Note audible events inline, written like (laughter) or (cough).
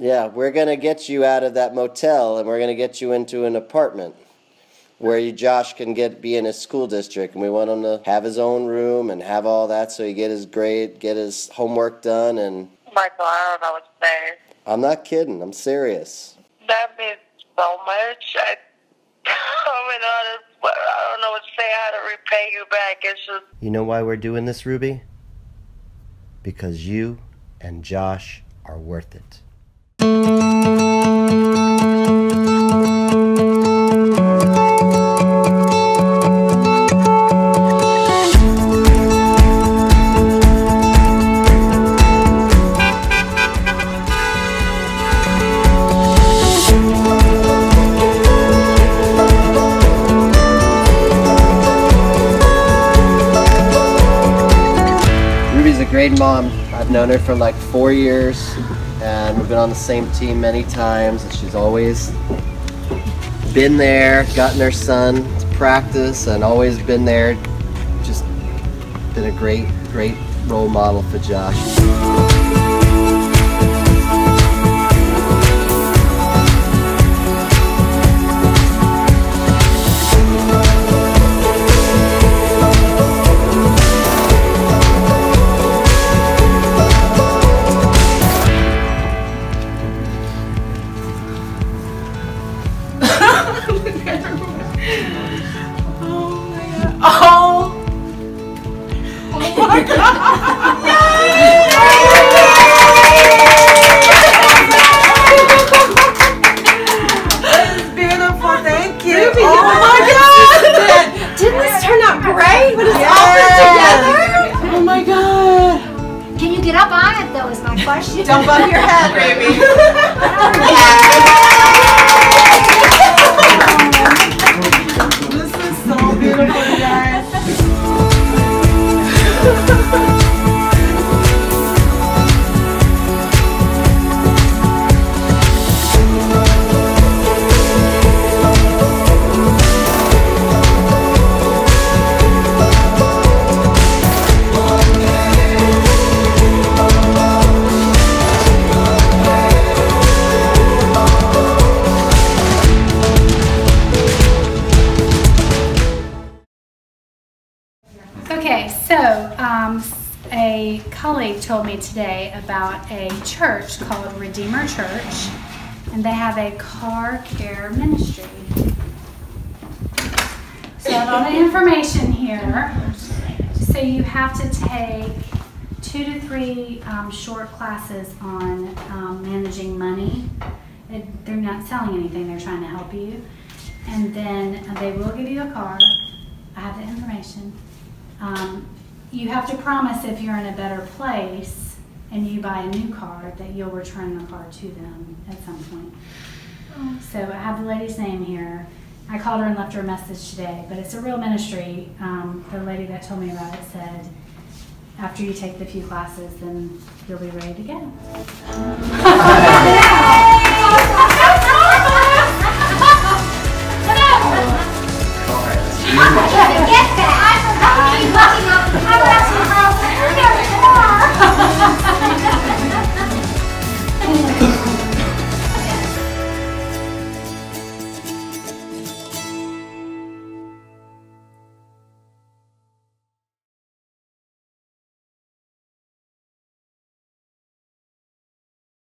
Yeah, we're gonna get you out of that motel and we're gonna get you into an apartment where you, Josh can get be in his school district and we want him to have his own room and have all that so he get his grade, get his homework done and Michael, I don't know what to say. I'm not kidding, I'm serious. That means so much. I, (laughs) I mean, honest, but I don't know what to say, how to repay you back. It's just, You know why we're doing this, Ruby? Because you and Josh are worth it. Ruby's a great mom. I've known her for like four years, and we've been on the same team many times. And she's always been there, gotten her son to practice, and always been there. Just been a great, great role model for Josh. Baby. (laughs) Okay, so um, a colleague told me today about a church called Redeemer Church, and they have a car care ministry. So I have all the information here. So you have to take two to three um, short classes on um, managing money. It, they're not selling anything; they're trying to help you. And then uh, they will give you a car. I have information. Um, you have to promise if you're in a better place and you buy a new car that you'll return the car to them at some point. So I have the lady's name here. I called her and left her a message today, but it's a real ministry. Um, the lady that told me about it said, after you take the few classes, then you'll be ready to go. (laughs)